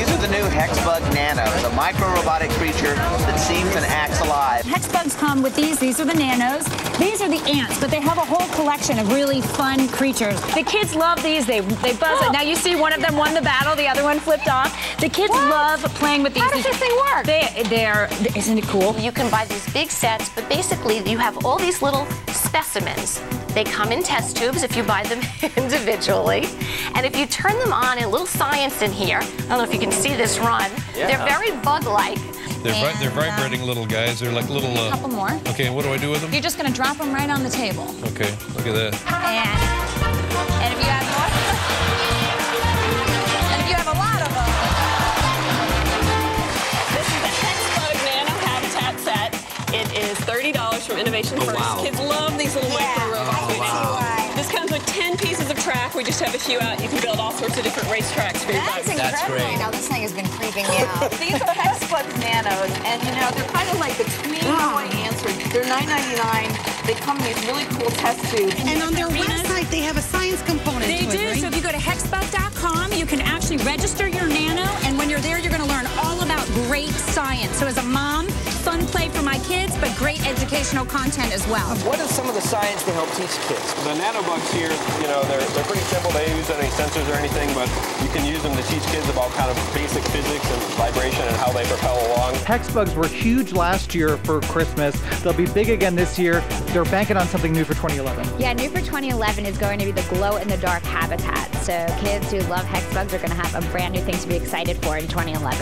These are the new Hexbug Nanos, a micro-robotic creature that seems and acts alive. Hexbugs come with these. These are the nanos. These the ants, but they have a whole collection of really fun creatures. The kids love these. They they buzz it. Now you see one of them won the battle, the other one flipped off. The kids What? love playing with these. How does this thing work? They they're isn't it cool? You can buy these big sets, but basically you have all these little specimens. They come in test tubes if you buy them individually. And if you turn them on, a little science in here, I don't know if you can see this run, they're very bug-like. They're, vi- they're And, uh, vibrating little guys. They're like little. Uh, couple more. Okay, what do I do with them? You're just gonna drop them right on the table. Okay, look at that. And and if you have more, and if you have a lot of them. This is the Hexbug Nano Habitat Set. It is $30 from Innovation Oh, First. wow. Kids love these little micro robots. Oh, we wow. This comes with 10 pieces of track. We just have a few out. You can build all sorts of different racetracks for your That's bugs. That's incredible. great. Now this thing has been creeping me out. These are Hexbug Nanos, and you know, they're kind of like between toy mm. answer. They're $9.99. They come in these really cool test tubes. And on their website, they have a science component They to do. it, right? So if you go to hexbug.com, you can actually register your nano, and when you're there, you're going to learn all about great science. So as a mom, educational content as well. What is some of the science to help teach kids? The nanobugs here, you know, they're, they're pretty simple. They don't use any sensors or anything, but you can use them to teach kids about kind of basic physics and vibration and how they propel along. Hex bugs were huge last year for Christmas. They'll be big again this year. They're banking on something new for 2011. Yeah, new for 2011 is going to be the glow in the dark habitat. So kids who love hex bugs are going to have a brand new thing to be excited for in 2011.